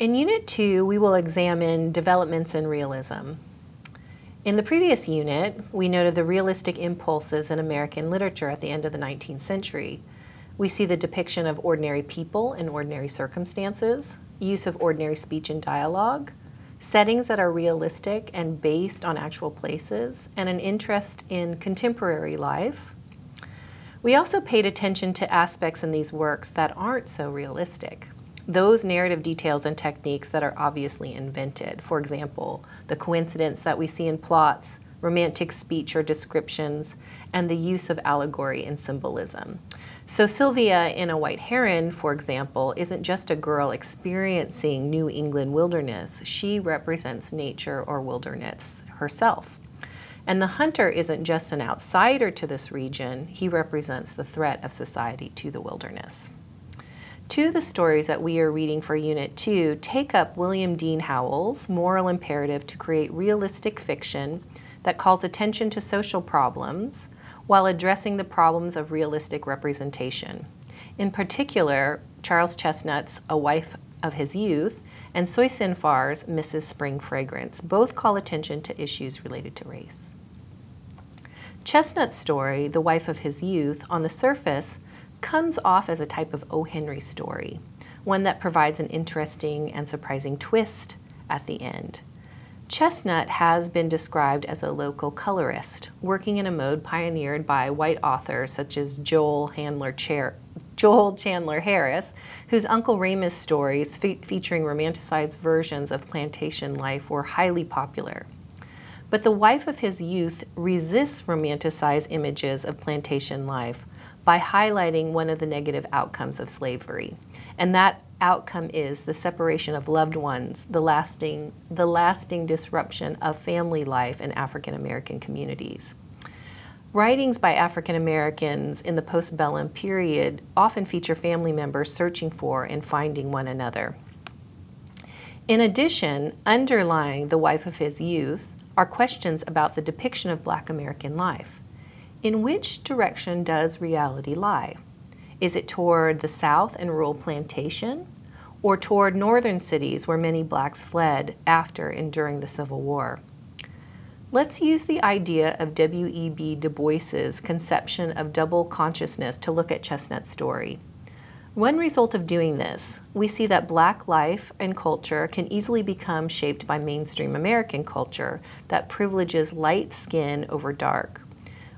In Unit 2, we will examine developments in realism. In the previous unit, we noted the realistic impulses in American literature at the end of the 19th century. We see the depiction of ordinary people in ordinary circumstances, use of ordinary speech and dialogue, settings that are realistic and based on actual places, and an interest in contemporary life. We also paid attention to aspects in these works that aren't so realistic those narrative details and techniques that are obviously invented. For example, the coincidence that we see in plots, romantic speech or descriptions, and the use of allegory and symbolism. So Sylvia in A White Heron, for example, isn't just a girl experiencing New England wilderness. She represents nature or wilderness herself. And the hunter isn't just an outsider to this region, he represents the threat of society to the wilderness. Two of the stories that we are reading for Unit 2 take up William Dean Howells' moral imperative to create realistic fiction that calls attention to social problems while addressing the problems of realistic representation. In particular, Charles Chesnutt's A Wife of His Youth and Sui Sin Far's Mrs. Spring Fragrance both call attention to issues related to race. Chesnutt's story, The Wife of His Youth, on the surface comes off as a type of O. Henry story, one that provides an interesting and surprising twist at the end. Chesnutt has been described as a local colorist, working in a mode pioneered by white authors such as Joel, Handler Chair, Joel Chandler Harris, whose Uncle Remus stories fe featuring romanticized versions of plantation life were highly popular. But the wife of his youth resists romanticized images of plantation life by highlighting one of the negative outcomes of slavery. And that outcome is the separation of loved ones, the lasting, the lasting disruption of family life in African American communities. Writings by African Americans in the postbellum period often feature family members searching for and finding one another. In addition, underlying The Wife of His Youth are questions about the depiction of black American life. In which direction does reality lie? Is it toward the South and rural plantation, or toward northern cities where many blacks fled after and during the Civil War? Let's use the idea of W.E.B. Du Bois's conception of double consciousness to look at Chesnutt's story. One result of doing this, we see that black life and culture can easily become shaped by mainstream American culture that privileges light skin over dark.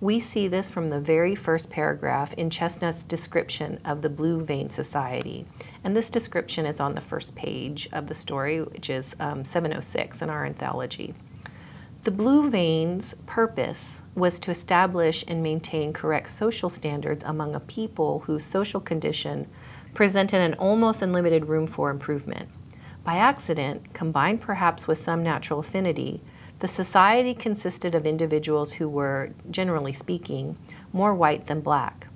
We see this from the very first paragraph in Chesnutt's description of the Blue Vein Society. And this description is on the first page of the story, which is um, 706 in our anthology. The Blue Vein's purpose was to establish and maintain correct social standards among a people whose social condition presented an almost unlimited room for improvement. By accident, combined perhaps with some natural affinity, the society consisted of individuals who were, generally speaking, more white than black.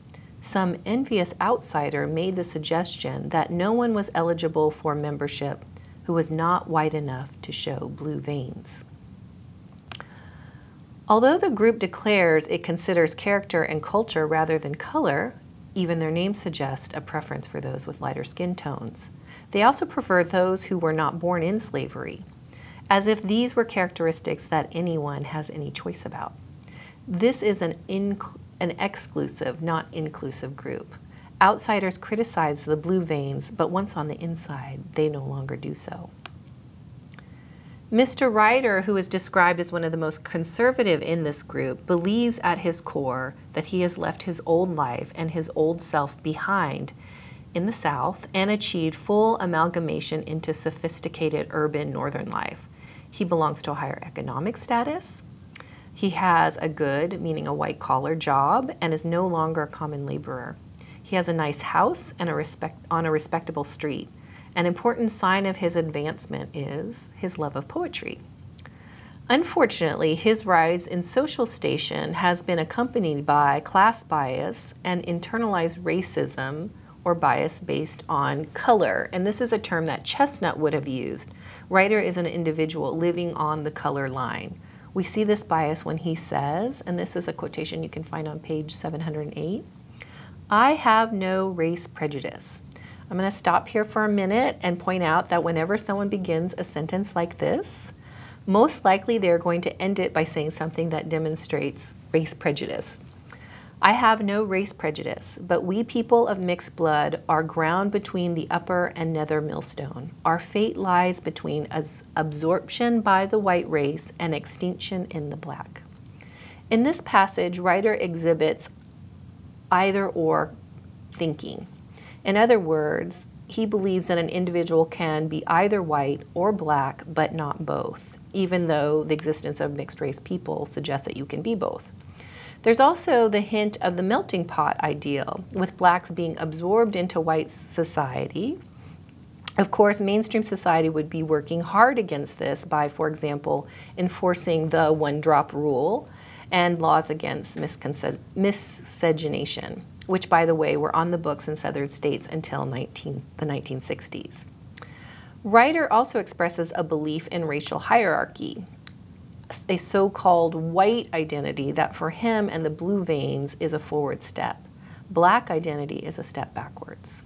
Some envious outsider made the suggestion that no one was eligible for membership who was not white enough to show blue veins. Although the group declares it considers character and culture rather than color, even their names suggest a preference for those with lighter skin tones. They also prefer those who were not born in slavery, as if these were characteristics that anyone has any choice about. This is an, an exclusive, not inclusive group. Outsiders criticize the blue veins, but once on the inside, they no longer do so. Mr. Ryder, who is described as one of the most conservative in this group, believes at his core that he has left his old life and his old self behind in the South and achieved full amalgamation into sophisticated urban Northern life. He belongs to a higher economic status. He has a good, meaning a white collar job, and is no longer a common laborer. He has a nice house and a respect, on a respectable street. An important sign of his advancement is his love of poetry. Unfortunately, his rise in social station has been accompanied by class bias and internalized racism or bias based on color. And this is a term that Chesnutt would have used. Ryder is an individual living on the color line. We see this bias when he says, and this is a quotation you can find on page 708, I have no race prejudice. I'm going to stop here for a minute and point out that whenever someone begins a sentence like this, most likely they're going to end it by saying something that demonstrates race prejudice. I have no race prejudice, but we people of mixed blood are ground between the upper and nether millstone. Our fate lies between absorption by the white race and extinction in the black. In this passage, Ryder exhibits either or thinking. In other words, he believes that an individual can be either white or black, but not both, even though the existence of mixed race people suggests that you can be both. There's also the hint of the melting pot ideal, with blacks being absorbed into white society. Of course, mainstream society would be working hard against this by, for example, enforcing the one drop rule and laws against miscegenation, which, by the way, were on the books in southern states until 19, the 1960s. Ryder also expresses a belief in racial hierarchy, a so-called white identity that for him and the blue veins is a forward step. Black identity is a step backwards.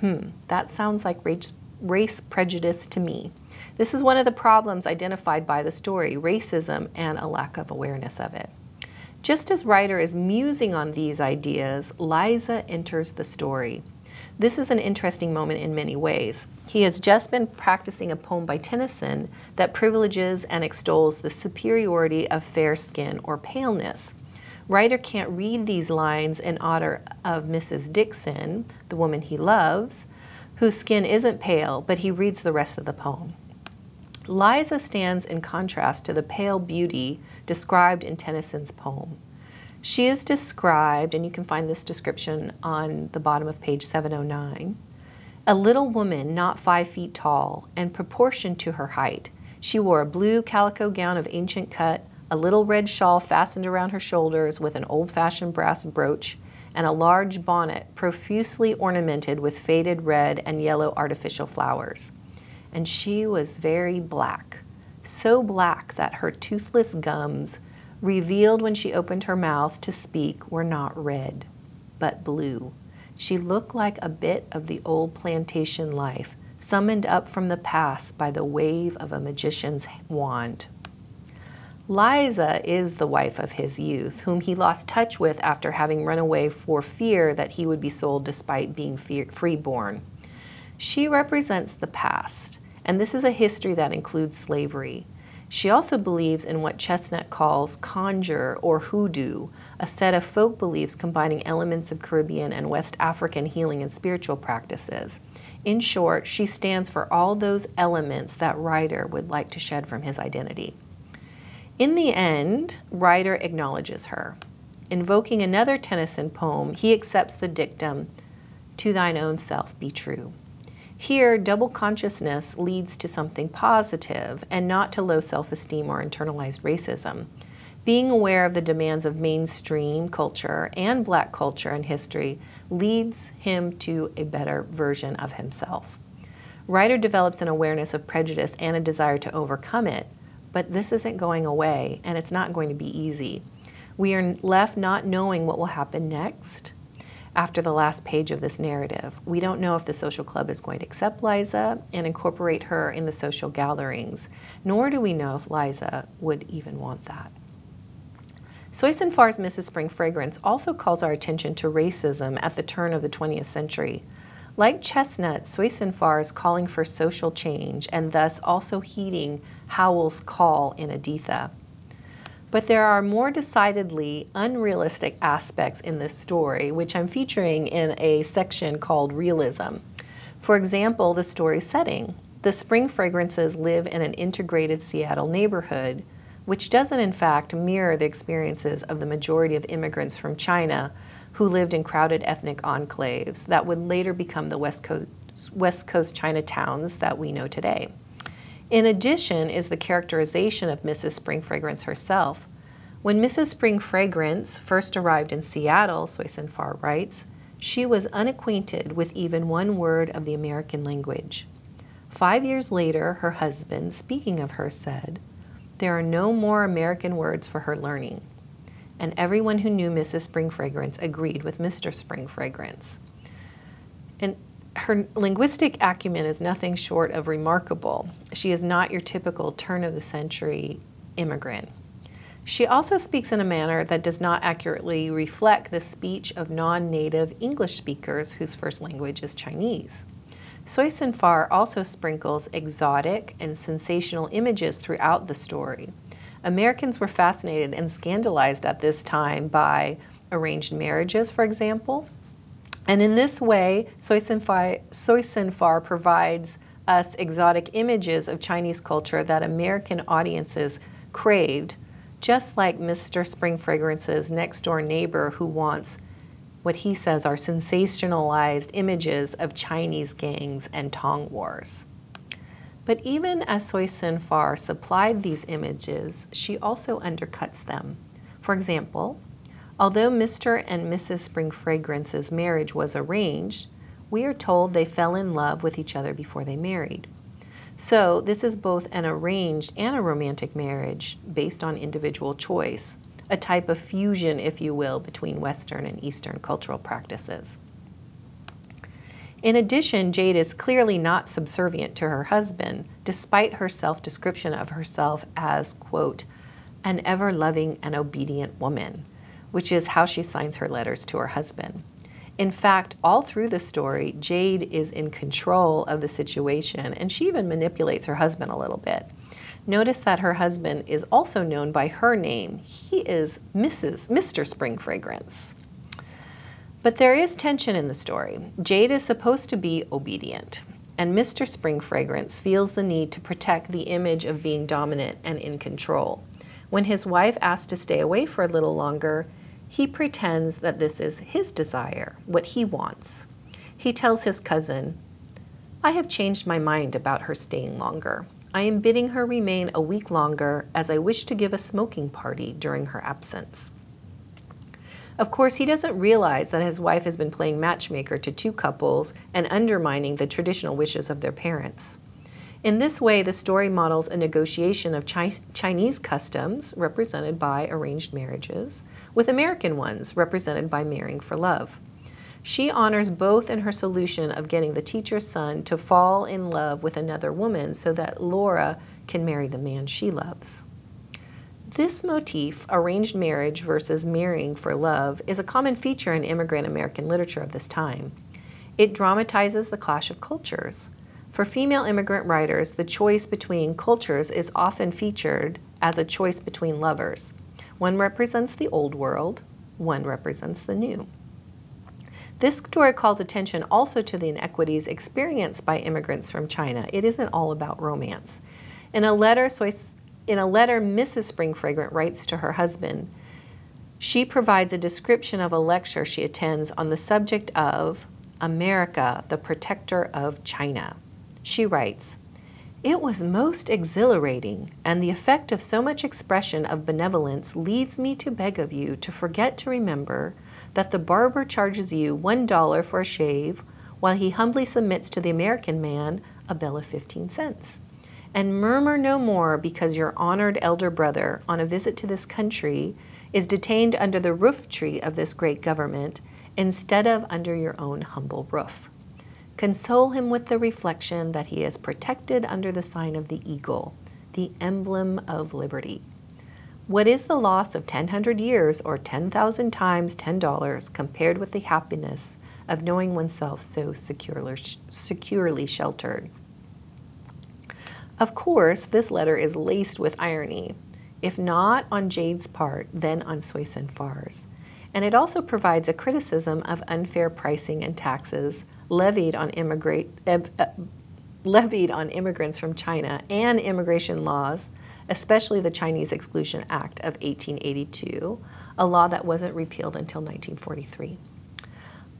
Hmm, that sounds like race, race prejudice to me. This is one of the problems identified by the story, racism and a lack of awareness of it. Just as Ryder is musing on these ideas, Liza enters the story. This is an interesting moment in many ways. He has just been practicing a poem by Tennyson that privileges and extols the superiority of fair skin or paleness. Ryder can't read these lines in honor of Mrs. Dixon, the woman he loves, whose skin isn't pale, but he reads the rest of the poem. Liza stands in contrast to the pale beauty described in Tennyson's poem. She is described, and you can find this description on the bottom of page 709, a little woman not five feet tall and proportioned to her height. She wore a blue calico gown of ancient cut, a little red shawl fastened around her shoulders with an old-fashioned brass brooch, and a large bonnet profusely ornamented with faded red and yellow artificial flowers. And she was very black, so black that her toothless gums revealed when she opened her mouth to speak were not red, but blue. She looked like a bit of the old plantation life, summoned up from the past by the wave of a magician's wand. Liza is the wife of his youth, whom he lost touch with after having run away for fear that he would be sold despite being freeborn. She represents the past, and this is a history that includes slavery. She also believes in what Chesnutt calls conjure or hoodoo, a set of folk beliefs combining elements of Caribbean and West African healing and spiritual practices. In short, she stands for all those elements that Ryder would like to shed from his identity. In the end, Ryder acknowledges her. Invoking another Tennyson poem, he accepts the dictum, to thine own self be true. Here, double consciousness leads to something positive and not to low self-esteem or internalized racism. Being aware of the demands of mainstream culture and black culture and history leads him to a better version of himself. Ryder develops an awareness of prejudice and a desire to overcome it, but this isn't going away and it's not going to be easy. We are left not knowing what will happen next after the last page of this narrative. We don't know if the social club is going to accept Liza and incorporate her in the social gatherings, nor do we know if Liza would even want that. Sui Sin Far's Mrs. Spring Fragrance also calls our attention to racism at the turn of the 20th century. Like Chesnutt, Pharr is calling for social change and thus also heeding Howells' call in Editha. But there are more decidedly unrealistic aspects in this story, which I'm featuring in a section called Realism. For example, the story setting. The spring fragrances live in an integrated Seattle neighborhood, which doesn't in fact mirror the experiences of the majority of immigrants from China who lived in crowded ethnic enclaves that would later become the West Coast, West Coast Chinatowns that we know today. In addition is the characterization of Mrs. Spring Fragrance herself. When Mrs. Spring Fragrance first arrived in Seattle, Sui Sin Far writes, she was unacquainted with even one word of the American language. Five years later, her husband, speaking of her, said, There are no more American words for her learning. And everyone who knew Mrs. Spring Fragrance agreed with Mr. Spring Fragrance. And her linguistic acumen is nothing short of remarkable. She is not your typical turn of the century immigrant. She also speaks in a manner that does not accurately reflect the speech of non native English speakers whose first language is Chinese. Sui Sin Far also sprinkles exotic and sensational images throughout the story. Americans were fascinated and scandalized at this time by arranged marriages, for example. And in this way, Sui Sin Far provides us exotic images of Chinese culture that American audiences craved just like Mr. Spring Fragrance's next door neighbor who wants what he says are sensationalized images of Chinese gangs and Tong wars. But even as Sui Sin Far supplied these images, she also undercuts them. For example, although Mr. and Mrs. Spring Fragrance's marriage was arranged, we are told they fell in love with each other before they married. So this is both an arranged and a romantic marriage based on individual choice, a type of fusion, if you will, between Western and Eastern cultural practices. In addition, Jade is clearly not subservient to her husband, despite her self-description of herself as, quote, an ever-loving and obedient woman, which is how she signs her letters to her husband. In fact, all through the story, Jade is in control of the situation and she even manipulates her husband a little bit. Notice that her husband is also known by her name. He is Mrs. Mr. Spring Fragrance. But there is tension in the story. Jade is supposed to be obedient, and Mr. Spring Fragrance feels the need to protect the image of being dominant and in control. When his wife asks to stay away for a little longer, he pretends that this is his desire, what he wants. He tells his cousin, I have changed my mind about her staying longer. I am bidding her remain a week longer as I wish to give a smoking party during her absence. Of course, he doesn't realize that his wife has been playing matchmaker to two couples and undermining the traditional wishes of their parents. In this way, the story models a negotiation of Chi Chinese customs, represented by arranged marriages, with American ones, represented by marrying for love. She honors both in her solution of getting the teacher's son to fall in love with another woman so that Laura can marry the man she loves. This motif, arranged marriage versus marrying for love, is a common feature in immigrant American literature of this time. It dramatizes the clash of cultures. For female immigrant writers, the choice between cultures is often featured as a choice between lovers. One represents the old world, one represents the new. This story calls attention also to the inequities experienced by immigrants from China. It isn't all about romance. In a letter, in a letter Mrs. Spring Fragrant writes to her husband, she provides a description of a lecture she attends on the subject of America, the protector of China. She writes, It was most exhilarating, and the effect of so much expression of benevolence leads me to beg of you to forget to remember that the barber charges you one dollar for a shave, while he humbly submits to the American man a bill of 15 cents. And murmur no more because your honored elder brother, on a visit to this country, is detained under the roof tree of this great government instead of under your own humble roof. Console him with the reflection that he is protected under the sign of the eagle, the emblem of liberty. What is the loss of 1,000 years or 10,000 times $10 compared with the happiness of knowing oneself so securely, securely sheltered? Of course, this letter is laced with irony, if not on Jade's part, then on Sui Sin Far's. And it also provides a criticism of unfair pricing and taxes levied on immigrate, uh, levied on immigrants from China and immigration laws, especially the Chinese Exclusion Act of 1882, a law that wasn't repealed until 1943.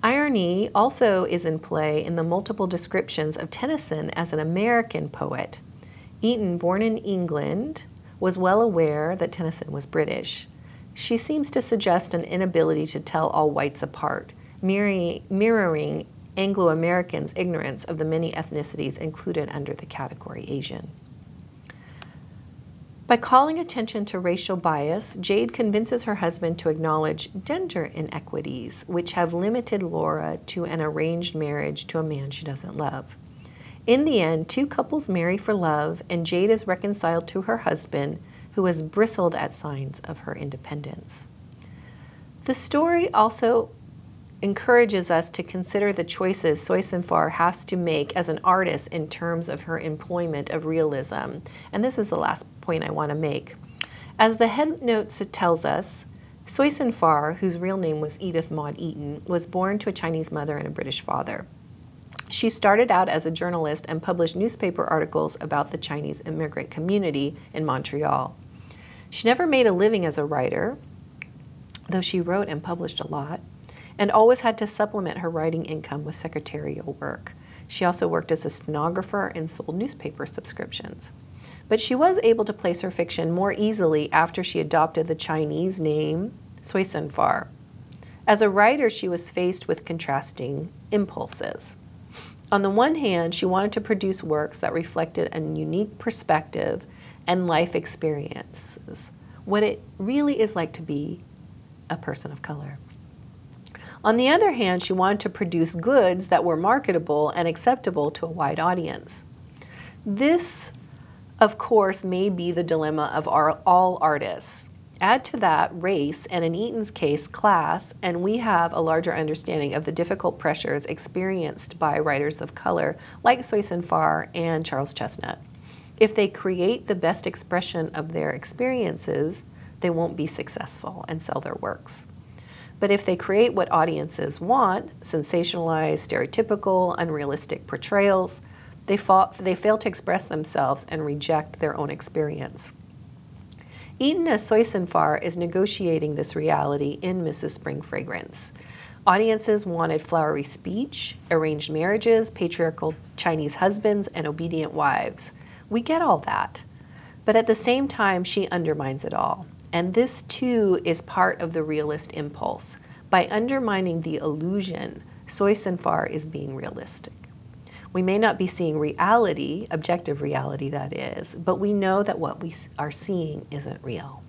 Irony also is in play in the multiple descriptions of Tennyson as an American poet. Eaton, born in England, was well aware that Tennyson was British. She seems to suggest an inability to tell all whites apart, mirroring Anglo Americans' ignorance of the many ethnicities included under the category Asian. By calling attention to racial bias, Jade convinces her husband to acknowledge gender inequities, which have limited Laura to an arranged marriage to a man she doesn't love. In the end, two couples marry for love, and Jade is reconciled to her husband, who has bristled at signs of her independence. The story also encourages us to consider the choices Sui Sin Far has to make as an artist in terms of her employment of realism. And this is the last point I want to make. As the head note tells us, Sui Sin Far, whose real name was Edith Maud Eaton, was born to a Chinese mother and a British father. She started out as a journalist and published newspaper articles about the Chinese immigrant community in Montreal. She never made a living as a writer, though she wrote and published a lot and always had to supplement her writing income with secretarial work. She also worked as a stenographer and sold newspaper subscriptions. But she was able to place her fiction more easily after she adopted the Chinese name Sui Sin Far. As a writer, she was faced with contrasting impulses. On the one hand, she wanted to produce works that reflected a unique perspective and life experiences, what it really is like to be a person of color. On the other hand, she wanted to produce goods that were marketable and acceptable to a wide audience. This, of course, may be the dilemma of our, all artists. Add to that race, and in Eaton's case, class, and we have a larger understanding of the difficult pressures experienced by writers of color like Sui Sin Far and Charles Chesnutt. If they create the best expression of their experiences, they won't be successful and sell their works. But if they create what audiences want, sensationalized, stereotypical, unrealistic portrayals, they, they fail to express themselves and reject their own experience. Eaton as is negotiating this reality in Mrs. Spring Fragrance. Audiences wanted flowery speech, arranged marriages, patriarchal Chinese husbands, and obedient wives. We get all that. But at the same time, she undermines it all. And this too is part of the realist impulse. By undermining the illusion, Sui Sin Far is being realistic. We may not be seeing reality, objective reality that is, but we know that what we are seeing isn't real.